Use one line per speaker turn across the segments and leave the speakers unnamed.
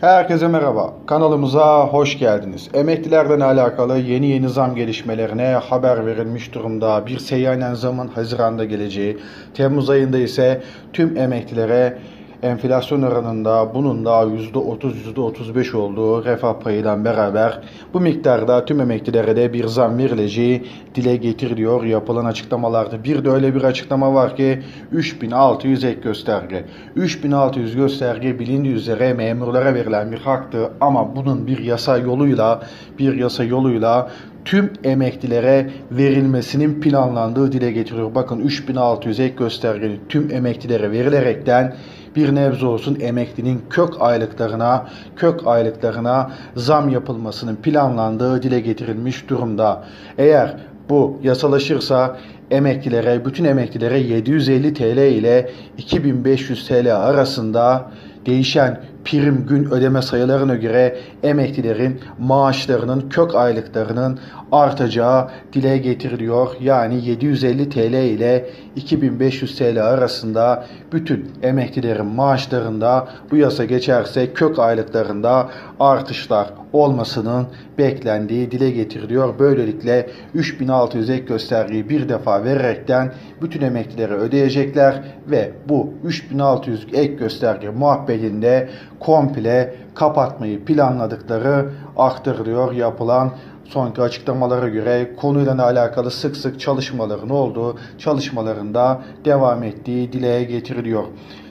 Herkese merhaba. Kanalımıza hoş geldiniz. Emeklilerden alakalı yeni yeni zam gelişmelerine haber verilmiş durumda. Bir seyyanen zamın Haziran'da geleceği, Temmuz ayında ise tüm emeklilere enflasyon oranında bunun da %30 %35 olduğu refah payıyla beraber bu miktarda tüm emeklilere de bir zam verileceği dile getiriliyor yapılan açıklamalarda. Bir de öyle bir açıklama var ki 3600 ek gösterge. 3600 gösterge bilindiği üzere memurlara verilen bir haktı ama bunun bir yasa yoluyla bir yasa yoluyla tüm emeklilere verilmesinin planlandığı dile getiriyor. Bakın 3600 ek göstergeli tüm emeklilere verilerekten bir nebze olsun emeklinin kök aylıklarına kök aylıklarına zam yapılmasının planlandığı dile getirilmiş durumda. Eğer bu yasalaşırsa emeklilere, bütün emeklilere 750 TL ile 2500 TL arasında değişen prim gün ödeme sayılarına göre emeklilerin maaşlarının kök aylıklarının artacağı dile getiriliyor. Yani 750 TL ile 2500 TL arasında bütün emeklilerin maaşlarında bu yasa geçerse kök aylıklarında artışlar olmasının beklendiği dile getiriliyor. Böylelikle 3600 ek göstergeyi bir defa vererekten bütün emeklilere ödeyecekler ve bu 3600 ek gösterge muhabbetinde komple kapatmayı planladıkları aktarılıyor yapılan sonki açıklamalara göre konuyla alakalı sık sık çalışmaların olduğu, çalışmalarında devam ettiği dile getiriliyor.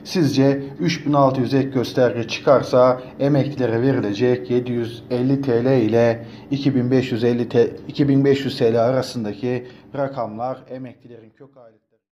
Sizce 3600 ek gösterge çıkarsa emeklilere verilecek 750 TL ile 2550 T- 2500 TL arasındaki rakamlar emeklilerin kök aylık